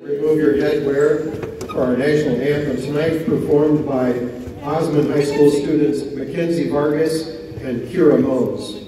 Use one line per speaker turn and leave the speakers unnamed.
Remove your headwear for our national anthem tonight, performed by Osmond High School students Mackenzie Vargas and Kira Mose.